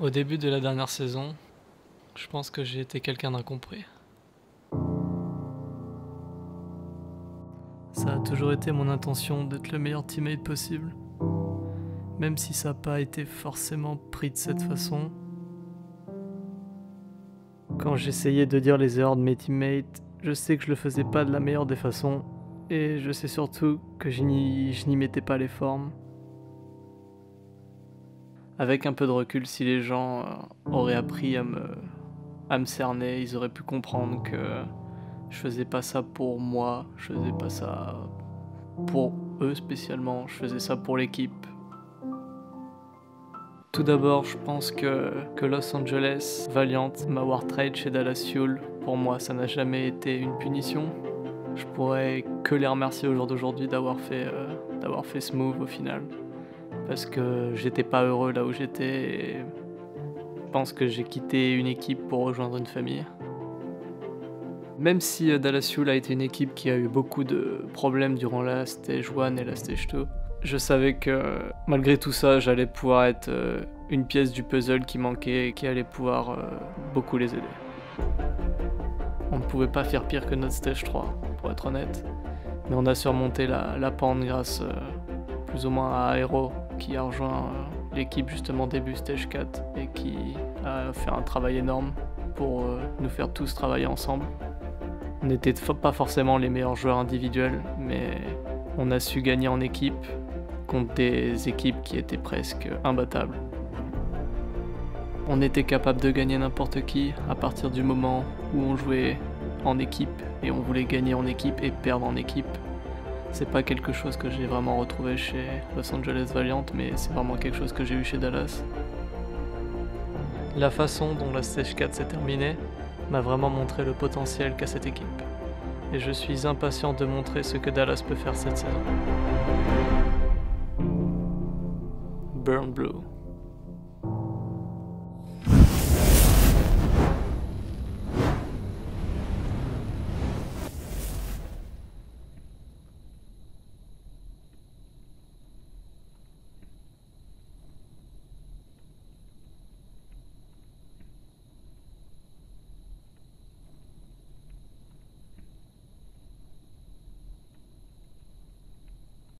Au début de la dernière saison, je pense que j'ai été quelqu'un d'incompris. Ça a toujours été mon intention d'être le meilleur teammate possible. Même si ça n'a pas été forcément pris de cette façon. Quand j'essayais de dire les erreurs de mes teammates, je sais que je le faisais pas de la meilleure des façons. Et je sais surtout que je n'y mettais pas les formes. Avec un peu de recul, si les gens euh, auraient appris à me, cerner, ils auraient pu comprendre que je faisais pas ça pour moi, je faisais pas ça pour eux spécialement, je faisais ça pour l'équipe. Tout d'abord, je pense que, que Los Angeles, Valiant, ma War Trade chez Dallas Fuel, pour moi, ça n'a jamais été une punition. Je pourrais que les remercier au jour d'aujourd'hui d'avoir fait, euh, d'avoir fait ce move au final parce que j'étais pas heureux là où j'étais et je pense que j'ai quitté une équipe pour rejoindre une famille. Même si euh, Dallas Fuel a été une équipe qui a eu beaucoup de problèmes durant la stage 1 et la stage 2, je savais que malgré tout ça, j'allais pouvoir être euh, une pièce du puzzle qui manquait et qui allait pouvoir euh, beaucoup les aider. On ne pouvait pas faire pire que notre stage 3, pour être honnête, mais on a surmonté la pente grâce plus ou moins à Aero qui a rejoint euh, l'équipe justement début Stage 4 et qui a fait un travail énorme pour euh, nous faire tous travailler ensemble. On n'était pas forcément les meilleurs joueurs individuels, mais on a su gagner en équipe contre des équipes qui étaient presque imbattables. On était capable de gagner n'importe qui à partir du moment où on jouait en équipe et on voulait gagner en équipe et perdre en équipe. C'est pas quelque chose que j'ai vraiment retrouvé chez Los Angeles Valiant, mais c'est vraiment quelque chose que j'ai eu chez Dallas. La façon dont la Stage 4 s'est terminée m'a vraiment montré le potentiel qu'a cette équipe. Et je suis impatient de montrer ce que Dallas peut faire cette saison. Burn Blue.